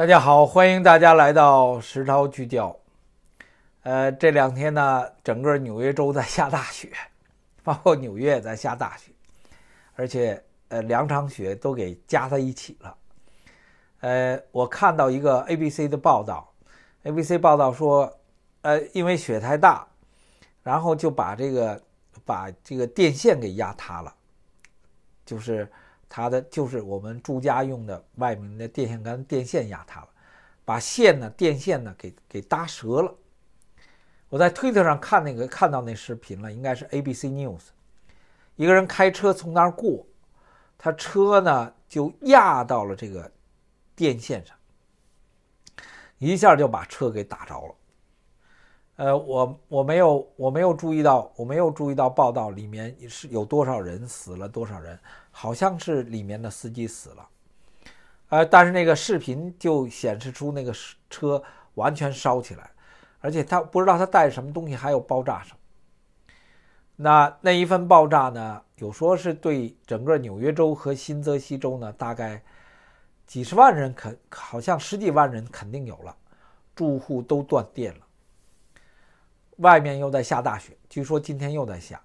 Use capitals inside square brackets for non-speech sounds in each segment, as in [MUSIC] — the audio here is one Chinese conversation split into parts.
大家好，欢迎大家来到石涛聚焦。呃，这两天呢，整个纽约州在下大雪，[LAUGHS] 包括纽约也在下大雪，而且呃，两场雪都给加在一起了。呃，我看到一个 ABC 的报道，ABC 报道说，呃，因为雪太大，然后就把这个把这个电线给压塌了，就是它的就是我们住家用的外面的电线杆电线压塌了，把线呢电线呢给给搭折了。我在推特上看那个看到那视频了，应该是 ABC News，一个人开车从那儿过，他车呢就压到了这个。电线上，一下就把车给打着了。呃，我我没有我没有注意到，我没有注意到报道里面是有多少人死了多少人，好像是里面的司机死了。呃，但是那个视频就显示出那个车完全烧起来，而且他不知道他带什么东西，还有爆炸声。那那一份爆炸呢，有说是对整个纽约州和新泽西州呢，大概。几十万人肯好像十几万人肯定有了，住户都断电了。外面又在下大雪，据说今天又在下。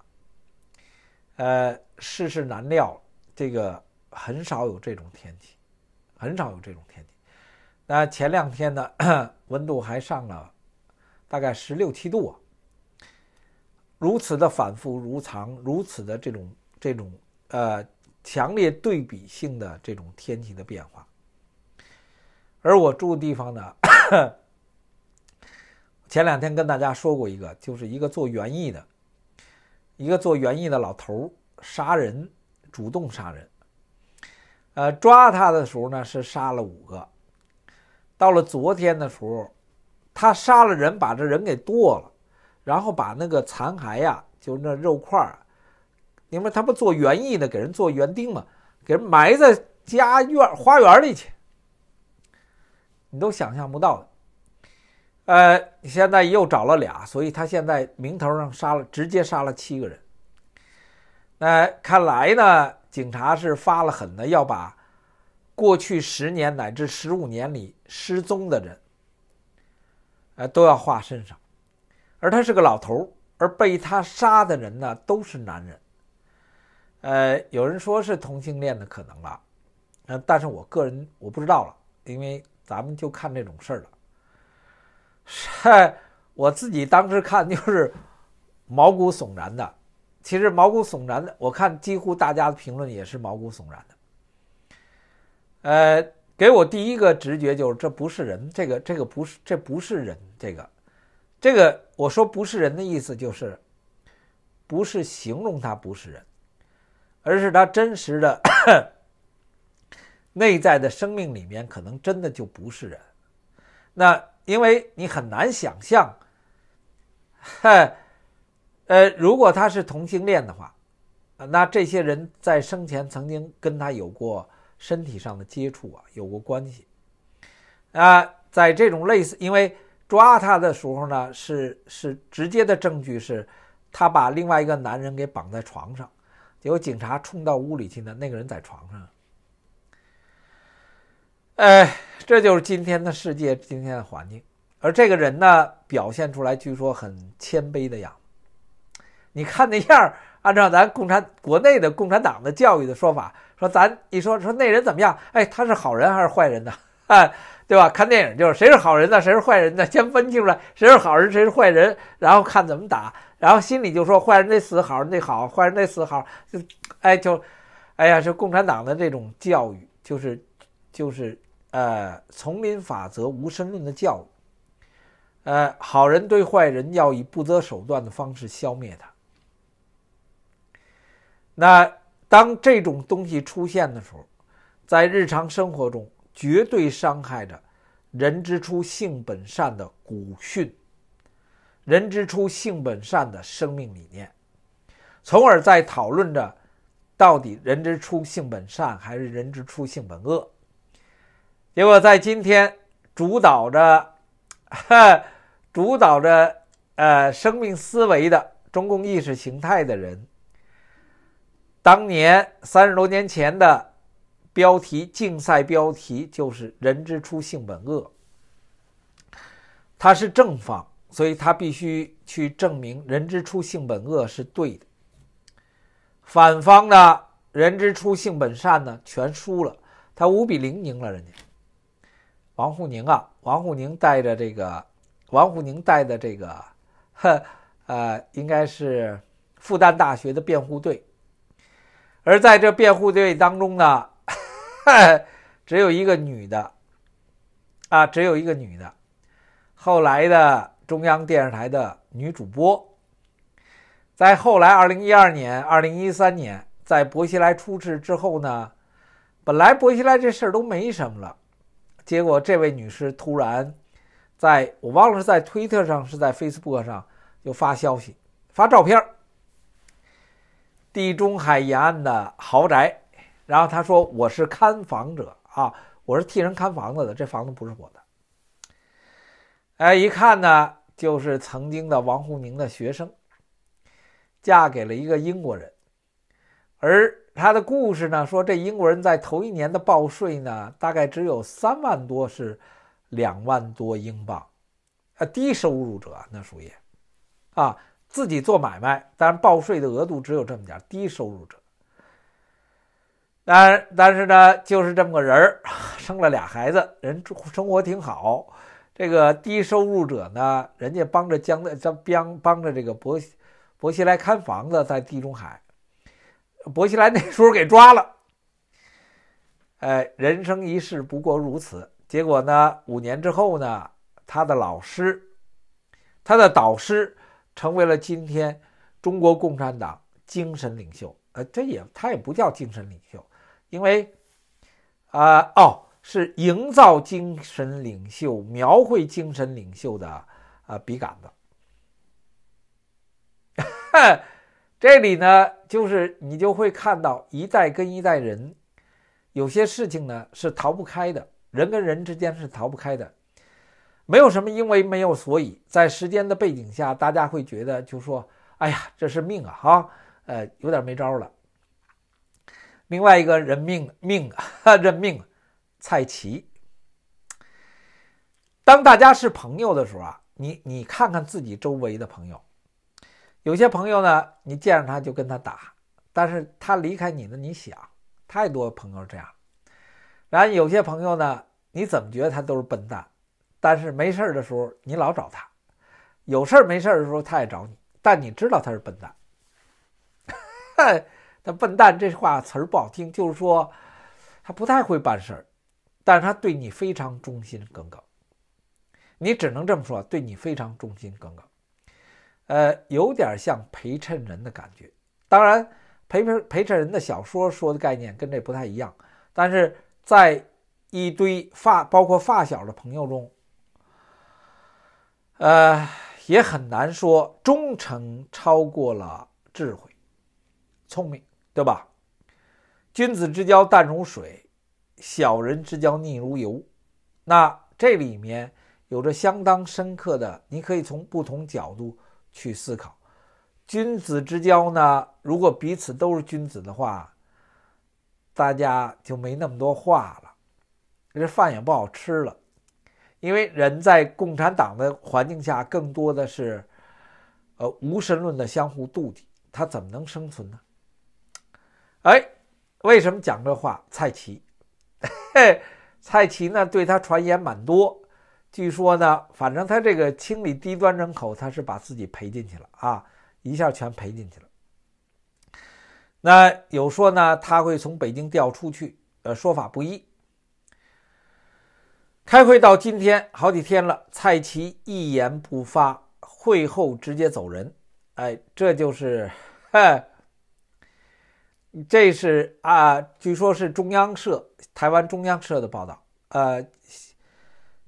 呃，世事难料，这个很少有这种天气，很少有这种天气。那前两天呢，[CLEARS THROAT] 温度还上了大概十六七度啊。如此的反复如常，如此的这种这种呃强烈对比性的这种天气的变化。而我住的地方呢，前两天跟大家说过一个，就是一个做园艺的，一个做园艺的老头杀人，主动杀人。呃，抓他的时候呢是杀了五个，到了昨天的时候，他杀了人，把这人给剁了，然后把那个残骸呀，就那肉块儿，因为他不做园艺的，给人做园丁嘛，给人埋在家院花园里去。你都想象不到的，呃，现在又找了俩，所以他现在名头上杀了，直接杀了七个人。那看来呢，警察是发了狠的，要把过去十年乃至十五年里失踪的人，呃，都要画身上。而他是个老头而被他杀的人呢，都是男人。呃，有人说是同性恋的可能了，呃，但是我个人我不知道了，因为。咱们就看这种事儿了。嗨，[LAUGHS] 我自己当时看就是毛骨悚然的。其实毛骨悚然的，我看几乎大家的评论也是毛骨悚然的。呃，给我第一个直觉就是这不是人，这个这个不是，这不是人，这个这个我说不是人的意思就是，不是形容他不是人，而是他真实的。[COUGHS] 内在的生命里面可能真的就不是人，那因为你很难想象，嗨，呃，如果他是同性恋的话，那这些人在生前曾经跟他有过身体上的接触啊，有过关系啊，在这种类似，因为抓他的时候呢，是是直接的证据是，他把另外一个男人给绑在床上，结果警察冲到屋里去呢，那个人在床上。哎，这就是今天的世界，今天的环境。而这个人呢，表现出来据说很谦卑的样子。你看那样按照咱共产国内的共产党的教育的说法，说咱一说说那人怎么样？哎，他是好人还是坏人呢？哎，[LAUGHS] 对吧？看电影就是谁是好人呢？谁是坏人呢？先分清楚来，谁是好人，谁是坏人，然后看怎么打。然后心里就说坏人得死，好人得好，坏人得死好。就哎就，哎呀，是共产党的这种教育，就是就是。呃，丛林法则、无神论的教育，呃，好人对坏人要以不择手段的方式消灭他。那当这种东西出现的时候，在日常生活中绝对伤害着“人之初，性本善”的古训，“人之初，性本善”的生命理念，从而在讨论着到底“人之初，性本善”还是“人之初，性本恶”。结果在今天，主导着，[LAUGHS] 主导着呃生命思维的中共意识形态的人，当年三十多年前的标题竞赛标题就是“人之初，性本恶”。他是正方，所以他必须去证明“人之初，性本恶”是对的。反方的“人之初，性本善”呢，全输了，他五比零赢了人家。王沪宁啊，王沪宁带着这个，王沪宁带的这个，呵，呃，应该是复旦大学的辩护队。而在这辩护队当中呢，只有一个女的，啊，只有一个女的。后来的中央电视台的女主播，在后来二零一二年、二零一三年，在薄熙来出事之后呢，本来薄熙来这事儿都没什么了，结果这位女士突然，在我忘了是在推特上是在 Facebook 上就发消息、发照片。地中海沿岸的豪宅，然后他说：“我是看房者啊，我是替人看房子的，这房子不是我的。”哎，一看呢，就是曾经的王沪宁的学生，嫁给了一个英国人，而他的故事呢，说这英国人在头一年的报税呢，大概只有三万多，是两万多英镑，啊，低收入者那属于，啊。自己做买卖，但是报税的额度只有这么点低收入者。但但是呢，就是这么个人儿，[LAUGHS] 生了俩孩子，人生活挺好。这个低收入者呢，人家帮着江的，帮帮着这个伯伯西来看房子，在地中海。薄熙来那时候给抓了。哎，人生一世不过如此。结果呢，五年之后呢，他的老师，他的导师。成为了今天中国共产党精神领袖，呃，这也他也不叫精神领袖，因为啊哦，是营造精神领袖、描绘精神领袖的啊笔杆子。[LAUGHS] 这里呢，就是你就会看到一代跟一代人，有些事情呢是逃不开的，人跟人之间是逃不开的。没有什么，因为没有所以，在时间的背景下，大家会觉得就说：“哎呀，这是命啊，哈，呃，有点没招了。”另外一个人命命啊，[LAUGHS] 认命，蔡奇。当大家是朋友的时候啊，你你看看自己周围的朋友，有些朋友呢，你见着他就跟他打，但是他离开你呢，你想，太多朋友这样。然后有些朋友呢，你怎么觉得他都是笨蛋？但是没事的时候，你老找他；有事没事的时候，他也找你。但你知道他是笨蛋，他笨蛋这话词儿不好听，就是说他不太会办事儿，但是他对你非常忠心耿耿。你只能这么说，对你非常忠心耿耿。呃，有点像陪衬人的感觉。当然，陪陪陪衬人的小说说的概念跟这不太一样，但是在一堆发包括发小的朋友中。呃，也很难说忠诚超过了智慧、聪明，对吧？君子之交淡如水，小人之交腻如油。那这里面有着相当深刻的，你可以从不同角度去思考。君子之交呢，如果彼此都是君子的话，大家就没那么多话了，这饭也不好吃了。因为人在共产党的环境下，更多的是，呃，无神论的相互妒忌，他怎么能生存呢？哎，为什么讲这话？蔡奇，[LAUGHS] 蔡奇呢，对他传言蛮多。据说呢，反正他这个清理低端人口，他是把自己赔进去了啊，一下全赔进去了。那有说呢，他会从北京调出去，呃，说法不一。开会到今天好几天了，蔡奇一言不发，会后直接走人。哎，这就是，哎，这是啊，据说是中央社、台湾中央社的报道。呃，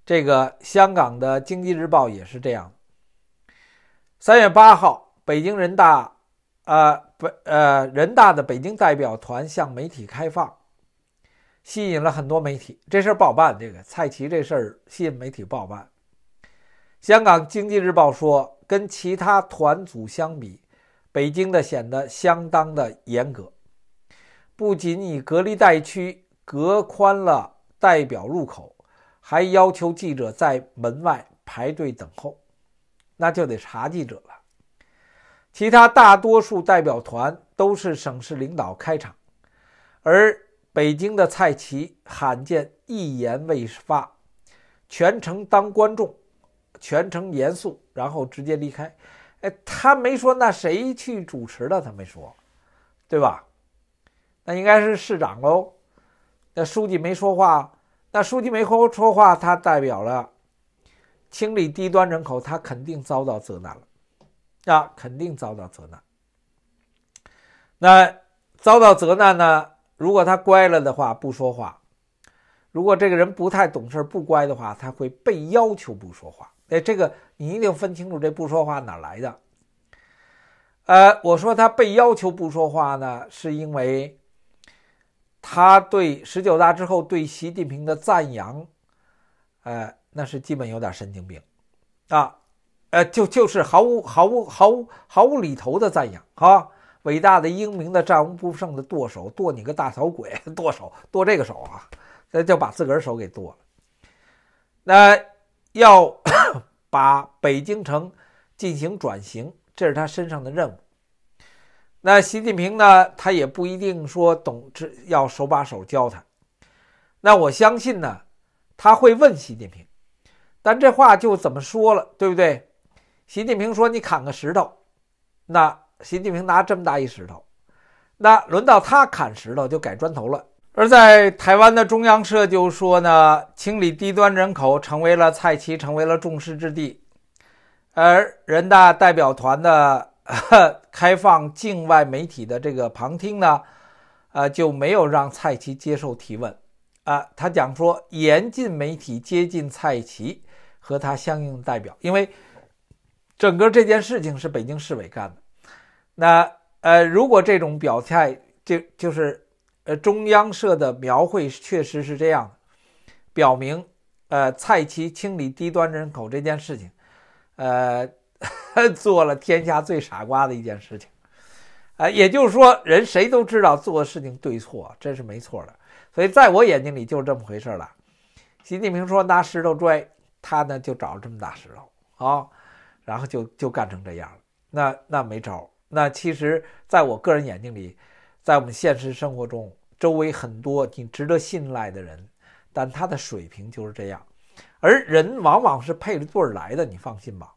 这个香港的经济日报也是这样。三月八号，北京人大，呃，北呃人大的北京代表团向媒体开放。吸引了很多媒体，这事儿不好办。这个蔡奇这事儿吸引媒体不好办。香港经济日报说，跟其他团组相比，北京的显得相当的严格，不仅以隔离带区隔宽了代表入口，还要求记者在门外排队等候，那就得查记者了。其他大多数代表团都是省市领导开场，而北京的蔡奇罕见一言未发，全程当观众，全程严肃，然后直接离开。哎，他没说那谁去主持的，他没说，对吧？那应该是市长喽。那书记没说话，那书记没说说话，他代表了清理低端人口，他肯定遭到责难了。啊，肯定遭到责难。那遭到责难呢？如果他乖了的话，不说话；如果这个人不太懂事、不乖的话，他会被要求不说话。哎，这个你一定分清楚，这不说话哪来的？呃，我说他被要求不说话呢，是因为他对十九大之后对习近平的赞扬，呃，那是基本有点神经病啊。呃，就就是毫无毫无毫无毫无厘头的赞扬啊！伟大的、英明的、战无不胜的剁手，剁你个大小鬼！[LAUGHS] 剁手，剁这个手啊，那就把自个儿手给剁了。那要 [COUGHS] 把北京城进行转型，这是他身上的任务。那习近平呢，他也不一定说懂这，要手把手教他。那我相信呢，他会问习近平，但这话就怎么说了，对不对？习近平说：“你砍个石头。”那习近平拿这么大一石头，那轮到他砍石头就改砖头了。而在台湾的中央社就说呢：“清理低端人口成为了蔡奇成为了众矢之的。”而人大代表团的 [LAUGHS] 开放境外媒体的这个旁听呢，呃，就没有让蔡奇接受提问。啊，他讲说严禁媒体接近蔡奇和他相应代表，因为。整个这件事情是北京市委干的，那呃，如果这种表态就就是呃中央社的描绘确实是这样的，表明呃蔡奇清理低端人口这件事情，呃 [LAUGHS] 做了天下最傻瓜的一件事情，啊，也就是说人谁都知道做的事情对错，这是没错的，所以在我眼睛里就是这么回事了。习近平说拿石头拽，他呢就找了这么大石头啊。然后就就干成这样了，那那没招那其实，在我个人眼睛里，在我们现实生活中，周围很多你值得信赖的人，但他的水平就是这样。而人往往是配着对儿来的，你放心吧。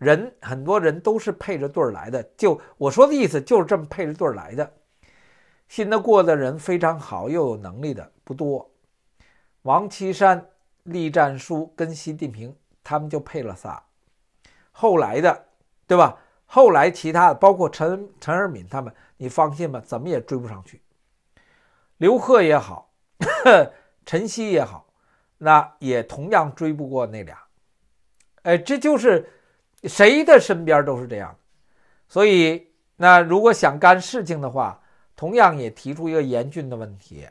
人很多人都是配着对儿来的，就我说的意思就是这么配着对儿来的。信得过的人非常好又有能力的不多。王岐山、栗战书跟习近平他们就配了仨。后来的，对吧？后来其他的，包括陈陈尔敏他们，你放心吧，怎么也追不上去。刘贺也好，[LAUGHS] 陈希也好，那也同样追不过那俩。哎，这就是谁的身边都是这样。所以，那如果想干事情的话，同样也提出一个严峻的问题：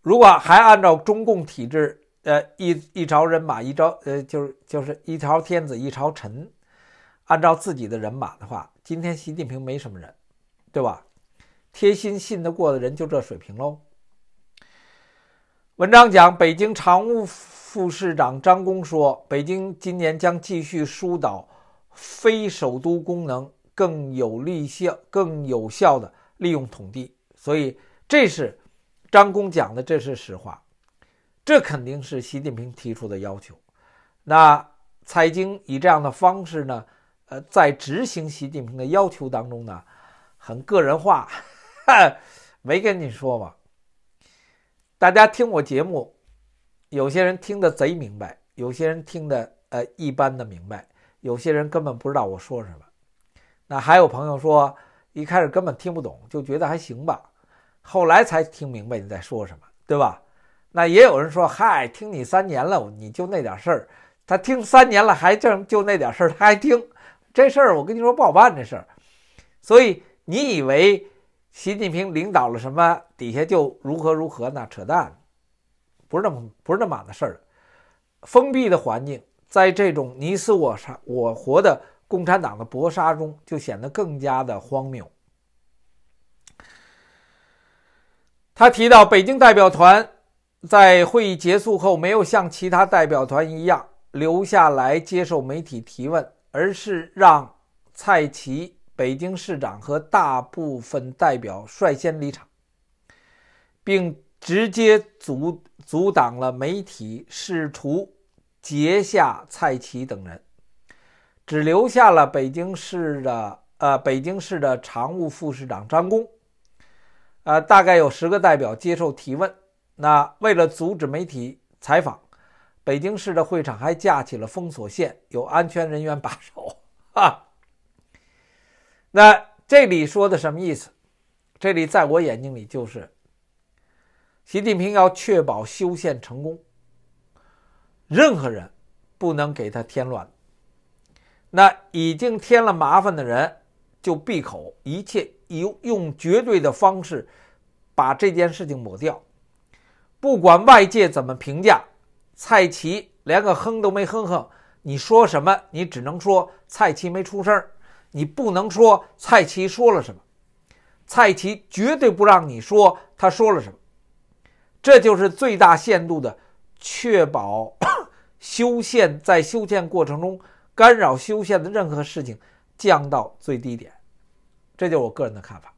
如果还按照中共体制。呃，一一朝人马，一朝呃，就是就是一朝天子一朝臣，按照自己的人马的话，今天习近平没什么人，对吧？贴心信得过的人就这水平喽。文章讲，北京常务副市长张工说，北京今年将继续疏导非首都功能，更有利效、更有效的利用土地。所以，这是张工讲的，这是实话。这肯定是习近平提出的要求。那蔡京以这样的方式呢？呃，在执行习近平的要求当中呢，很个人化。哈 [LAUGHS] 没跟你说吗？大家听我节目，有些人听得贼明白，有些人听得呃一般的明白，有些人根本不知道我说什么。那还有朋友说，一开始根本听不懂，就觉得还行吧，后来才听明白你在说什么，对吧？那也有人说：“嗨，听你三年了，你就那点事儿。”他听三年了，还正就那点事儿，他还听这事儿。我跟你说不好办这事儿。所以你以为习近平领导了什么，底下就如何如何呢？扯淡，不是那么不是那么码的事儿。封闭的环境，在这种你死我杀我活的共产党的搏杀中，就显得更加的荒谬。他提到，北京代表团在会议结束后没有像其他代表团一样留下来接受媒体提问，而是让蔡奇、北京市长和大部分代表率先离场，并直接阻阻挡了媒体试图截下蔡奇等人，只留下了北京市的呃北京市的常务副市长张工。呃，大概有十个代表接受提问。那为了阻止媒体采访，北京市的会场还架起了封锁线，有安全人员把守。[LAUGHS] 啊，那这里说的什么意思？这里在我眼睛里就是，习近平要确保修宪成功，任何人不能给他添乱。那已经添了麻烦的人就闭口，一切。用用绝对的方式把这件事情抹掉，不管外界怎么评价，蔡奇连个哼都没哼哼。你说什么？你只能说蔡奇没出声你不能说蔡奇说了什么。蔡奇绝对不让你说他说了什么，这就是最大限度的确保 [COUGHS] 修宪在修建过程中干扰修宪的任何事情降到最低点。这就是我个人的看法。